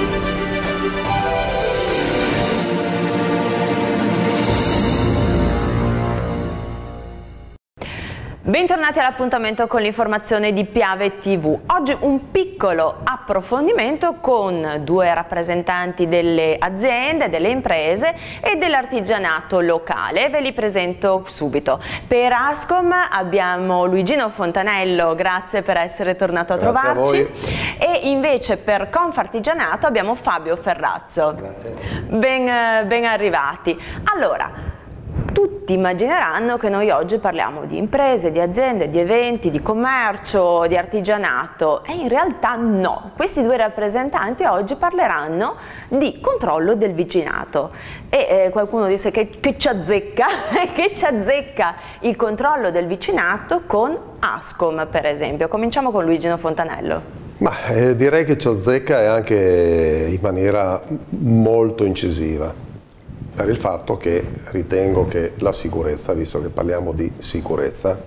Música Bentornati all'appuntamento con l'informazione di Piave TV. Oggi un piccolo approfondimento con due rappresentanti delle aziende, delle imprese e dell'artigianato locale. Ve li presento subito. Per Ascom abbiamo Luigino Fontanello, grazie per essere tornato a Grazie a trovarci. voi. e invece per Confartigianato abbiamo Fabio Ferrazzo. Grazie. Ben, eh, ben arrivati. Allora, tutti immagineranno che noi oggi parliamo di imprese, di aziende, di eventi, di commercio, di artigianato e in realtà no. Questi due rappresentanti oggi parleranno di controllo del vicinato e eh, qualcuno disse che, che ci azzecca, che ci azzecca il controllo del vicinato con Ascom per esempio. Cominciamo con Luigino Fontanello. Ma eh, direi che ci azzecca anche in maniera molto incisiva per il fatto che ritengo che la sicurezza, visto che parliamo di sicurezza,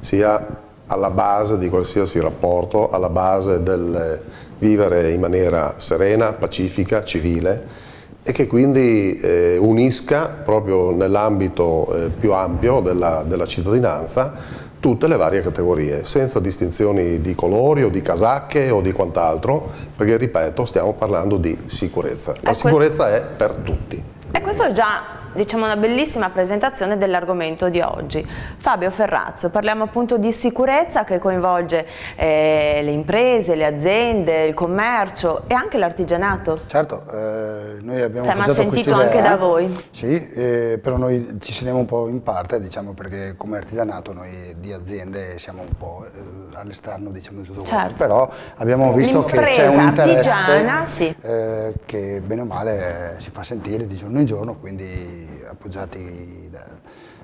sia alla base di qualsiasi rapporto, alla base del vivere in maniera serena, pacifica, civile e che quindi eh, unisca proprio nell'ambito eh, più ampio della, della cittadinanza tutte le varie categorie, senza distinzioni di colori o di casacche o di quant'altro, perché ripeto, stiamo parlando di sicurezza. La sicurezza è per tutti. E questo già diciamo, una bellissima presentazione dell'argomento di oggi. Fabio Ferrazzo, parliamo appunto di sicurezza che coinvolge eh, le imprese, le aziende, il commercio e anche l'artigianato. Certo, eh, noi abbiamo Tema appoggiato sentito anche da voi. Sì, eh, però noi ci sediamo un po' in parte, diciamo, perché come artigianato noi di aziende siamo un po' eh, all'esterno diciamo, di tutto questo. Certo. Però abbiamo visto che c'è un interesse sì. eh, che bene o male si fa sentire di giorno in giorno, quindi appoggiati da-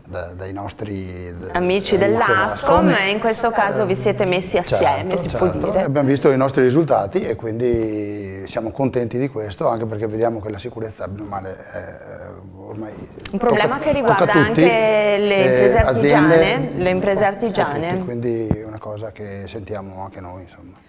da- dai nostri Amici dell'Ascom e in questo caso vi siete messi assieme, Certo, si può certo. dire. Abbiamo visto i nostri risultati e quindi siamo contenti di questo, anche perché vediamo che la sicurezza, bene o male, è ormai Un problema tocca- che riguarda tutti, anche le eh, imprese artigiane, aziende, le imprese a artigiane. tutti, quindi è una cosa che sentiamo anche noi, insomma.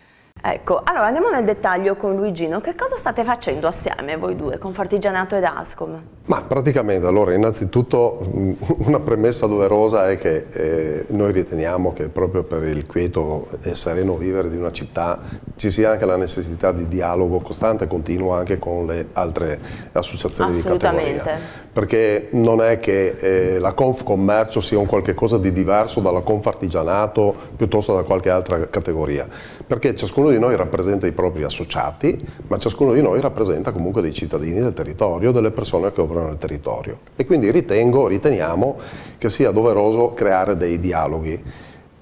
Ecco, allora andiamo nel dettaglio con Luigino. Che cosa state facendo assieme voi due, con Fartigianato ed Ascom? Ma praticamente, allora, innanzitutto mh, una premessa doverosa è che eh, noi riteniamo che proprio per il quieto e sereno vivere di una città ci sia anche la necessità di dialogo costante e continuo anche con le altre associazioni di Assolutamente. categoria. Perché non è che eh, la Confcommercio sia un qualche cosa di diverso dalla Confartigianato piuttosto da qualche altra categoria. Perché ciascuno di noi rappresenta i propri associati, ma ciascuno di noi rappresenta comunque dei cittadini del territorio, delle persone che operano nel territorio. E quindi ritengo, riteniamo che sia doveroso creare dei dialoghi.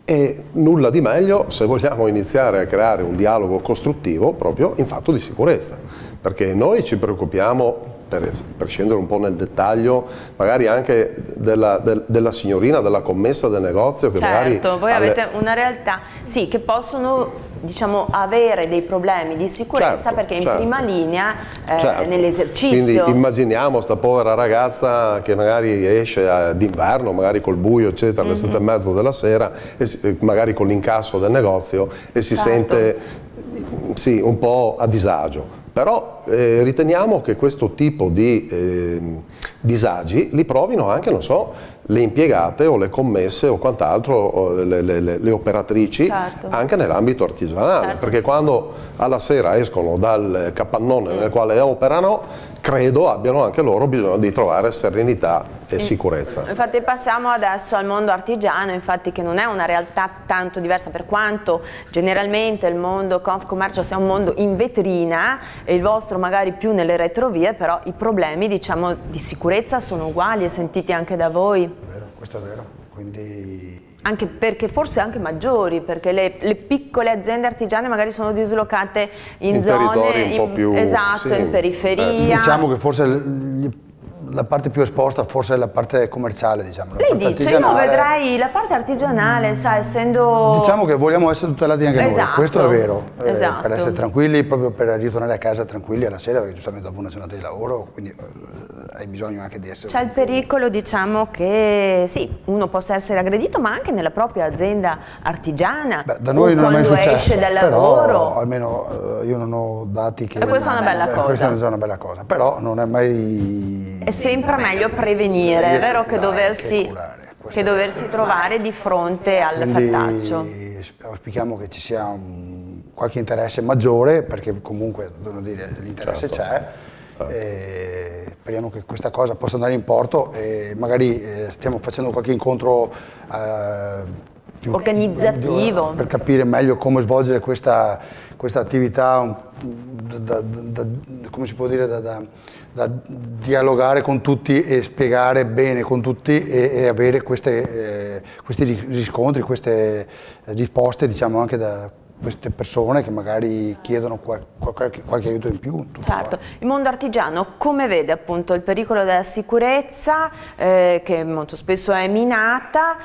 E nulla di meglio se vogliamo iniziare a creare un dialogo costruttivo proprio in fatto di sicurezza, perché noi ci preoccupiamo, per, per scendere un po' nel dettaglio, magari anche della, del- della signorina, della commessa del negozio che magari... Certo, voi alle- avete una realtà, sì, che possono diciamo, avere dei problemi di sicurezza Certo, perché in certo. prima linea eh, Certo. nell'esercizio. Quindi immaginiamo sta povera ragazza che magari esce eh, d'inverno, magari col buio, eccetera, alle Mhm. sette e mezzo della sera, e magari con l'incasso del negozio e si Certo. sente sì, un po' a disagio. Però eh, riteniamo che questo tipo di ehm, disagi li provino anche, non so, le impiegate o le commesse o quant'altro, o le, le- le- le operatrici, Certo. anche nell'ambito artigianale, Certo. perché quando alla sera escono dal capannone nel quale operano, credo abbiano anche loro bisogno di trovare serenità e sicurezza. Infatti passiamo adesso al mondo artigiano, infatti che non è una realtà tanto diversa per quanto generalmente il mondo Confcommercio sia un mondo in vetrina e il vostro magari più nelle retrovie, però i problemi diciamo di sicurezza sono uguali e sentiti anche da voi. È vero, questo è vero. Quindi Anche perché forse anche maggiori, perché le, le piccole aziende artigiane magari sono dislocate in, In zone territori un po' in- più- esatto, sì, in periferia. diciamo che forse la parte più esposta forse è la parte commerciale, diciamo. Lei dice, io vedrei la parte artigianale, mm, sa, essendo... Diciamo che vogliamo essere tutelati anche esatto, noi, questo è vero, eh, esatto. per essere tranquilli, proprio per ritornare a casa tranquilli alla sera, perché giustamente dopo una giornata di lavoro, quindi eh, hai bisogno anche di essere... C'è il pericolo, diciamo, che sì, uno possa essere aggredito, ma anche nella propria azienda artigiana, Beh, da noi non è mai successo, esce dal lavoro. almeno eh, io non ho dati che... E questa è una bella cosa. Questa è una bella cosa, però non è mai... È sempre meglio prevenire, è vero che doversi, che doversi trovare di fronte al Quindi, fattaccio. Auspichiamo che ci sia un, qualche interesse maggiore, perché comunque l'interesse certo. c'è. E speriamo che questa cosa possa andare in porto e magari eh, stiamo facendo qualche incontro eh, più, organizzativo per capire meglio come svolgere questa, questa attività da, da, come si può dire da, da dialogare con tutti e spiegare bene con tutti e, e avere queste, eh, questi riscontri, queste risposte diciamo anche da queste persone che magari chiedono qual, qualche, qualche, aiuto in più. Certo, il mondo artigiano come vede appunto il pericolo della sicurezza eh, che molto spesso è minata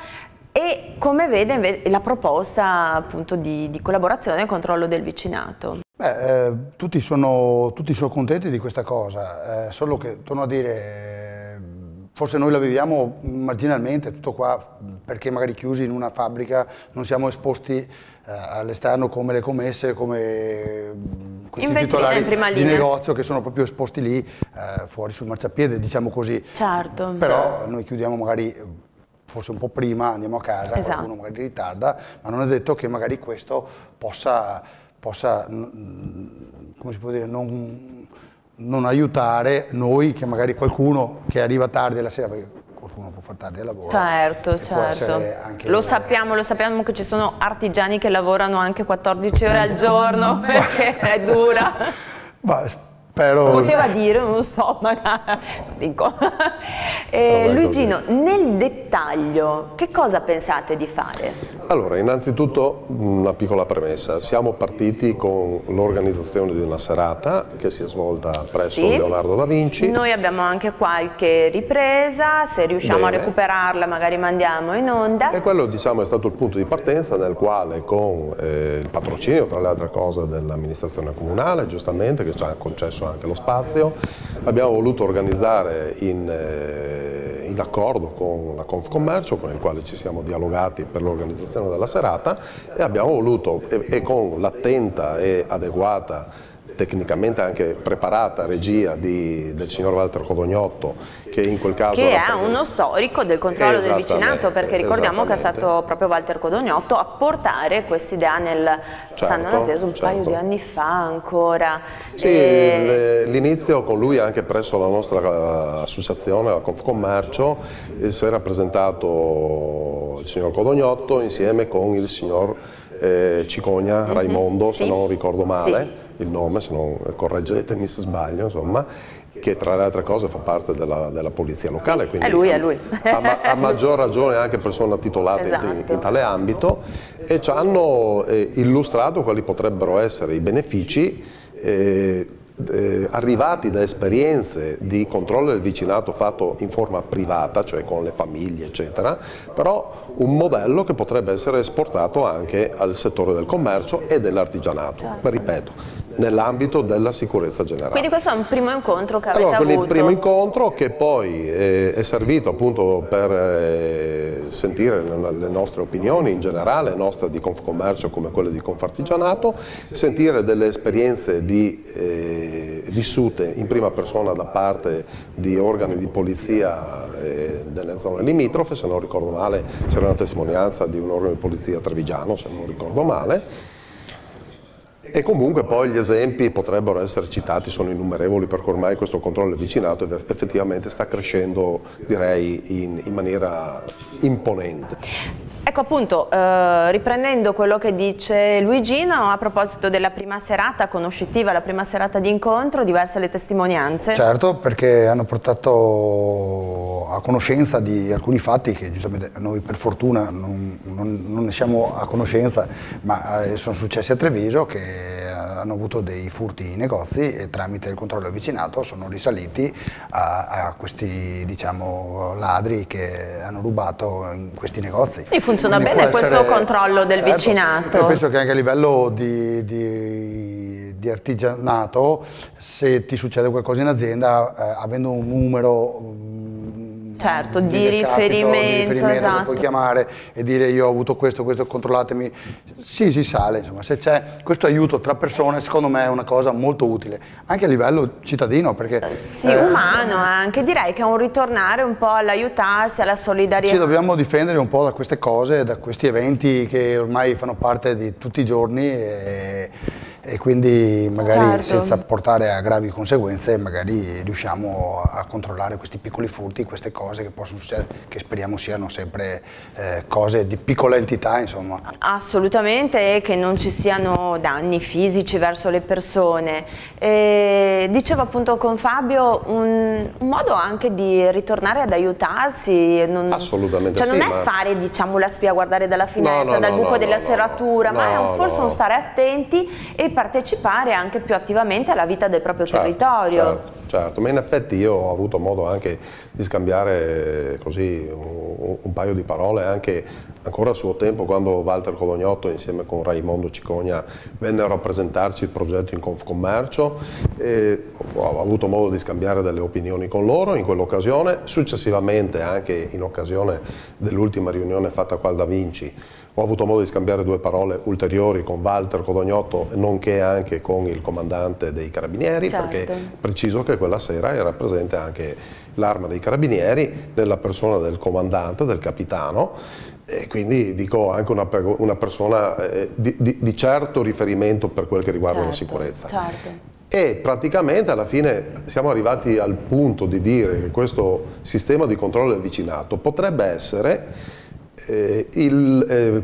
e come vede la proposta appunto di, di collaborazione e controllo del vicinato? Beh, eh, tutti, sono, tutti, sono, contenti di questa cosa, eh, solo che, torno a dire, forse noi la viviamo marginalmente, tutto qua, perché magari chiusi in una fabbrica non siamo esposti eh, all'esterno come le commesse, come mm, questi titolari di negozio che sono proprio esposti lì, eh, fuori sul marciapiede, diciamo così. Certo. Però noi chiudiamo magari forse un po' prima, andiamo a casa, esatto. qualcuno magari ritarda, ma non è detto che magari questo possa possa, come si può dire, non, non, aiutare noi che magari qualcuno che arriva tardi alla sera, perché qualcuno può fare tardi al lavoro. Certo, certo. Lo sappiamo, lo sappiamo che ci sono artigiani che lavorano anche 14 ore al giorno perché è dura. Ma, Spero... Poteva dire, non so, magari. Dico. Eh, Luigino, nel dettaglio, che cosa pensate di fare? Allora, innanzitutto una piccola premessa. Siamo partiti con l'organizzazione di una serata che si è svolta presso sì. Leonardo da Vinci. Noi abbiamo anche qualche ripresa, se riusciamo Bene. a recuperarla magari mandiamo in onda. E quello diciamo è stato il punto di partenza nel quale con eh, il patrocinio, tra le altre cose, dell'amministrazione comunale, giustamente, che ci ha concesso anche lo spazio. Abbiamo voluto organizzare in, eh, in accordo con la Confcommercio, con il quale ci siamo dialogati per l'organizzazione della serata e abbiamo voluto, e, e con l'attenta e adeguata tecnicamente anche preparata regia di, del signor Walter Codognotto che in quel caso che è uno storico del controllo del vicinato perché ricordiamo che è stato proprio Walter Codognotto a portare questa idea nel certo, San Donateso un certo. paio di anni fa ancora sì, e... l'inizio con lui anche presso la nostra eh, associazione la Confcommercio si era presentato il signor Codognotto insieme con il signor eh, Cicogna, mm -hmm. Raimondo sì. se non ricordo male sì il nome, se non correggetemi se sbaglio, insomma, che tra le altre cose fa parte della, della polizia locale. Sì, è lui, è lui. A, a, maggior ragione anche persona titolata esatto. in, in, tale ambito e ci hanno eh, illustrato quali potrebbero essere i benefici eh, eh, arrivati da esperienze di controllo del vicinato fatto in forma privata, cioè con le famiglie eccetera, però un modello che potrebbe essere esportato anche al settore del commercio e dell'artigianato, certo. ripeto, nell'ambito della sicurezza generale. Quindi questo è un primo incontro che avete allora, avuto? Il primo incontro che poi eh, è servito appunto per eh, sentire le nostre opinioni in generale, nostre di Confcommercio come quelle di Confartigianato, sentire delle esperienze di, eh, vissute in prima persona da parte di organi di polizia eh, delle zone limitrofe, se non ricordo male c'era una testimonianza di un organo di polizia trevigiano, se non ricordo male, e comunque poi gli esempi potrebbero essere citati, sono innumerevoli perché ormai questo controllo vicinato effettivamente sta crescendo direi in, in maniera imponente. Ecco appunto, eh, riprendendo quello che dice Luigino a proposito della prima serata conoscitiva, la prima serata di incontro, diverse le testimonianze. Certo, perché hanno portato a conoscenza di alcuni fatti che giustamente noi per fortuna non, non, non ne siamo a conoscenza, ma eh, sono successi a Treviso che hanno avuto dei furti in negozi e tramite il controllo avvicinato sono risaliti a, a questi diciamo, ladri che hanno rubato in questi negozi. Quindi funziona Quindi bene questo essere, controllo del certo, vicinato? Io penso che anche a livello di, di, di artigianato, se ti succede qualcosa in azienda, eh, avendo un numero certo, di, di riferimento, di riferimento esatto. puoi chiamare e dire io ho avuto questo, questo, controllatemi. Sì, si sale, insomma, se c'è questo aiuto tra persone, secondo me è una cosa molto utile, anche a livello cittadino, perché... Sì, eh, umano anche, direi che è un ritornare un po' all'aiutarsi, alla solidarietà. Ci dobbiamo difendere un po' da queste cose, da questi eventi che ormai fanno parte di tutti i giorni e e quindi magari certo. senza portare a gravi conseguenze magari riusciamo a controllare questi piccoli furti, queste cose che possono succedere, che speriamo siano sempre eh, cose di piccola entità insomma. Assolutamente e che non ci siano danni fisici verso le persone. E dicevo appunto con Fabio un, un, modo anche di ritornare ad aiutarsi. Non, Assolutamente cioè sì. Non è fare diciamo la spia, guardare dalla finestra, no, no, dal buco no, della serratura, ma è un, forse un stare attenti e partecipare anche più attivamente alla vita del proprio certo, territorio. Certo, certo, ma in effetti io ho avuto modo anche di scambiare così un, un paio di parole anche ancora a suo tempo quando Walter Colognotto insieme con Raimondo Cicogna vennero a presentarci il progetto in Confcommercio e ho avuto modo di scambiare delle opinioni con loro in quell'occasione, successivamente anche in occasione dell'ultima riunione fatta qua al Da Vinci ho avuto modo di scambiare due parole ulteriori con Walter Codognotto, nonché anche con il comandante dei Carabinieri, certo. perché preciso che quella sera era presente anche l'arma dei Carabinieri nella persona del comandante, del capitano, e quindi dico anche una, una persona eh, di, di, di, certo riferimento per quel che riguarda certo, la sicurezza. Certo. E praticamente alla fine siamo arrivati al punto di dire che questo sistema di controllo del vicinato potrebbe essere eh, il, eh,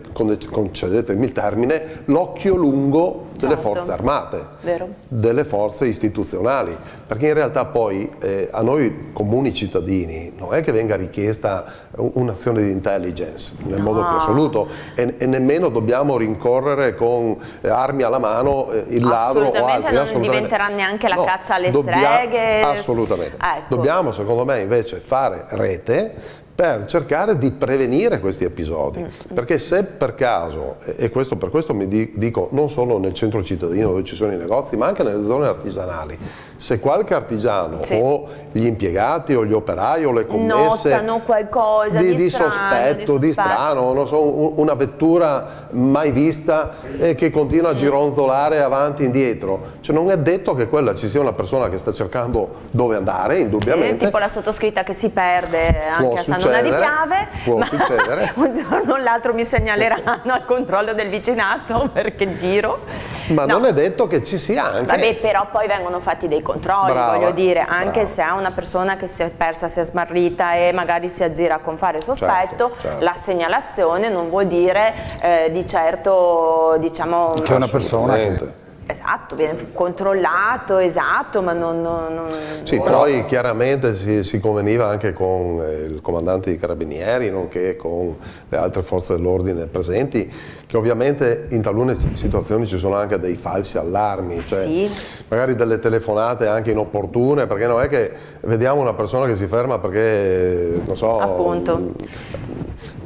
concedetemi il termine, l'occhio lungo delle certo. forze armate, Vero. delle forze istituzionali, perché in realtà poi eh, a noi comuni cittadini non è che venga richiesta un'azione di intelligence nel no. modo più assoluto e, e, nemmeno dobbiamo rincorrere con eh, armi alla mano eh, il ladro o altri. Non assolutamente non diventerà neanche la no, caccia alle streghe. Assolutamente. Ecco. Dobbiamo secondo me invece fare rete per cercare di prevenire questi episodi, mm. perché se per caso, e questo, per questo mi dico non solo nel centro cittadino dove ci sono i negozi, ma anche nelle zone artigianali, se qualche artigiano sì. o gli impiegati o gli operai o le commesse notano qualcosa di, di, di, strano, sospetto, di, di strano, non so, una vettura mai vista e che continua a mm. gironzolare avanti e indietro, cioè non è detto che quella ci sia una persona che sta cercando dove andare, indubbiamente. Sì, tipo la sottoscritta che si perde anche a San Donà di Piave, può succedere. un giorno o l'altro mi segnaleranno al controllo del vicinato perché giro. Ma no. non è detto che ci sia anche. Vabbè, però poi vengono fatti dei controlli, brava, voglio dire, anche brava. se è una persona che si è persa, si è smarrita e magari si aggira con fare sospetto, certo, certo. la segnalazione non vuol dire eh, di certo, diciamo... Che è una persona che Esatto, viene controllato, esatto, ma non... non, non sì, non... poi chiaramente si, si, conveniva anche con eh, il comandante dei carabinieri, nonché con le altre forze dell'ordine presenti, che ovviamente in talune situazioni ci sono anche dei falsi allarmi, cioè sì. magari delle telefonate anche inopportune, perché non è che vediamo una persona che si ferma perché, non so... Appunto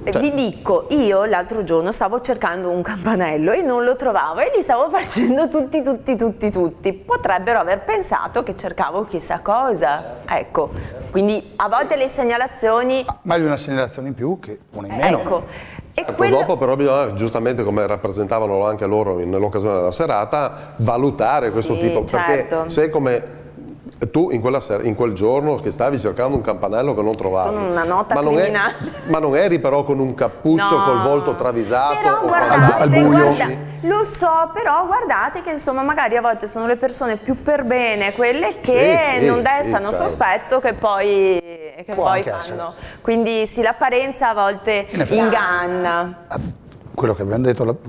cioè. Vi dico, io l'altro giorno stavo cercando un campanello e non lo trovavo e li stavo facendo tutti, tutti, tutti, tutti. Potrebbero aver pensato che cercavo chissà cosa. Ecco, quindi a volte le segnalazioni... Meglio una segnalazione in più che una in meno. Ecco. E ecco, quello... Dopo però bisogna, giustamente come rappresentavano anche loro nell'occasione della serata, valutare questo sì, tipo, certo. perché se come tu in, sera, in, quel giorno che stavi cercando un campanello che non trovavi. Sono una nota ma criminale. Non è, ma non eri però con un cappuccio no. col volto travisato però, o guardate, al, buio? Guarda, lo so, però guardate che insomma magari a volte sono le persone più per bene, quelle che sì, sì, non destano sì, certo. sospetto che poi, che poi fanno essere. Quindi sì, l'apparenza a volte inganna. Ah, quello che abbiamo detto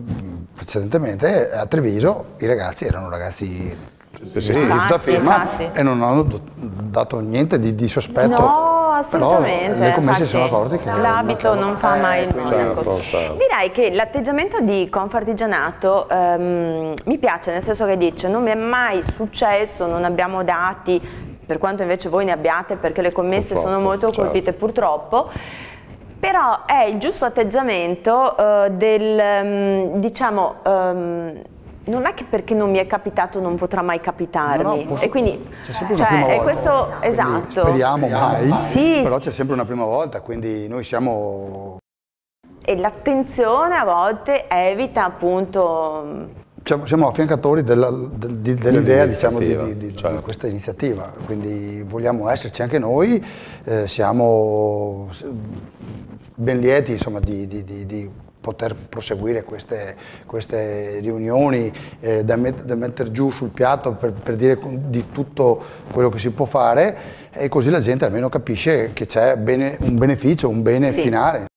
precedentemente, a Treviso i ragazzi erano ragazzi sì, tutta firma e non hanno dato niente di, di sospetto. No, assolutamente. Però le commesse si sono accorte che l'abito non, fa eh, mai il monaco. Certo, Direi che l'atteggiamento di Confartigianato um, mi piace, nel senso che dice non mi è mai successo, non abbiamo dati, per quanto invece voi ne abbiate perché le commesse purtroppo, sono molto certo. colpite purtroppo però è il giusto atteggiamento uh, del, um, diciamo, um, non è che perché non mi è capitato non potrà mai capitarmi. No, no, e quindi c'è sempre cioè, una prima questo, volta. esatto. Speriamo mai, sì, però c'è sempre una prima volta, quindi noi siamo... E l'attenzione a volte evita appunto... Siamo, siamo affiancatori dell'idea dell diciamo, di, di, di, certo. di, questa iniziativa, quindi vogliamo esserci anche noi, eh, siamo ben lieti insomma, di poter proseguire queste, queste riunioni eh, da, met, da, mettere giù sul piatto per, per, dire di tutto quello che si può fare e così la gente almeno capisce che c'è un beneficio, un bene sì. finale.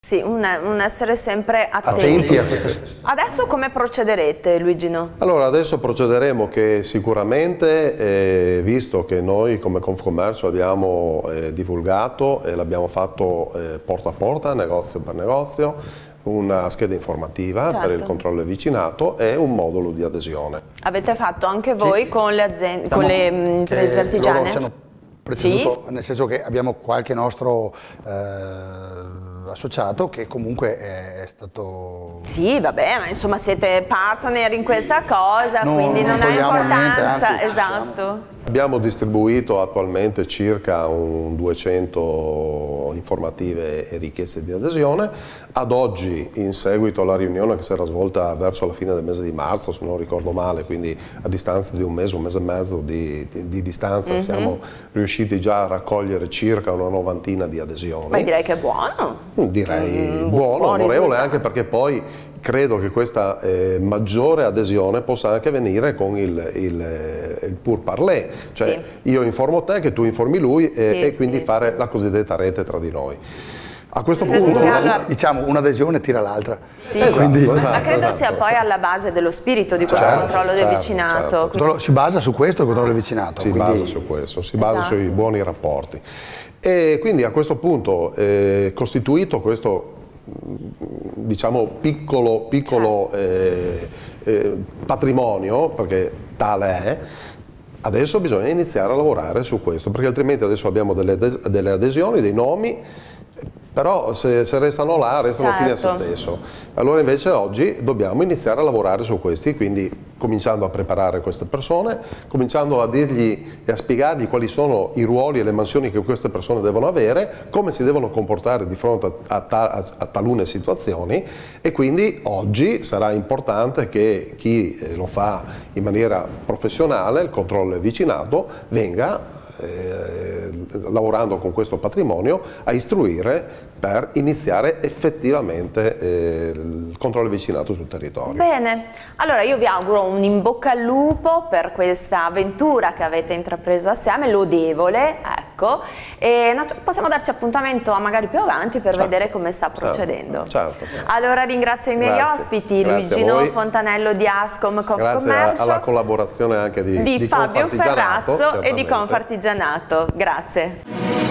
Sì, un, un, essere sempre attenti. attenti adesso come procederete Luigino? Allora adesso procederemo che sicuramente, eh, visto che noi come Confcommercio abbiamo eh, divulgato e l'abbiamo fatto eh, porta a porta, negozio per negozio, una scheda informativa certo. per il certo. controllo vicinato e un modulo di adesione. Avete fatto anche voi sì. con le, aziende, con le mm, imprese artigiane? Ci hanno preceduto, sì? nel senso che abbiamo qualche nostro eh, associato che comunque è, stato... Sì, vabbè, ma insomma siete partner in questa cosa, no, quindi non, non ha importanza. Niente, esatto. Abbiamo distribuito attualmente circa 200 informative e richieste di adesione. Ad oggi, in seguito alla riunione che si era svolta verso la fine del mese di marzo, se non ricordo male, quindi a distanza di un mese, un mese e mezzo di, di, di distanza, mm -hmm. siamo riusciti già a raccogliere circa una novantina di adesioni. Ma direi che è buono. Direi mm, buono, amorevole, anche perché poi credo che questa eh, maggiore adesione possa anche venire con il, il, il pur parler, cioè sì. io informo te che tu informi lui e, sì, e quindi sì, fare la cosiddetta rete tra di noi. A questo punto diciamo un'adesione tira l'altra. Sì. Esatto, Quindi... esatto, Ma credo esatto. sia poi alla base dello spirito di questo certo, controllo del certo, vicinato. Certo. Si basa su questo il controllo del vicinato. Si quindi... basa su questo, si basa sui esatto. buoni rapporti. E quindi a questo punto, eh, costituito questo diciamo piccolo, piccolo certo. eh, eh, patrimonio, perché tale è, adesso bisogna iniziare a lavorare su questo, perché altrimenti adesso abbiamo delle, delle adesioni, dei nomi, però se, se, restano là restano certo. fine a se certo. stesso. Allora invece oggi dobbiamo iniziare a lavorare su questi, quindi cominciando a preparare queste persone, cominciando a dirgli e a spiegargli quali sono i ruoli e le mansioni che queste persone devono avere, come si devono comportare di fronte a, a, a, a talune situazioni. E quindi oggi sarà importante che chi eh, lo fa in maniera professionale, il controllo è vicinato, venga eh, lavorando con questo patrimonio a istruire per iniziare effettivamente eh, il controllo vicinato sul territorio. Bene, allora io vi auguro un in bocca al lupo per questa avventura che avete intrapreso assieme, lodevole, ecco, e possiamo darci appuntamento magari più avanti per certo, vedere come sta certo, procedendo. Certo, certo. Allora ringrazio i miei Grazie. ospiti, Luigino Fontanello di Ascom Confcommercio. Grazie alla collaborazione anche di, di, di Fabio Ferrazzo e di Confartigianato. Grazie. câncer.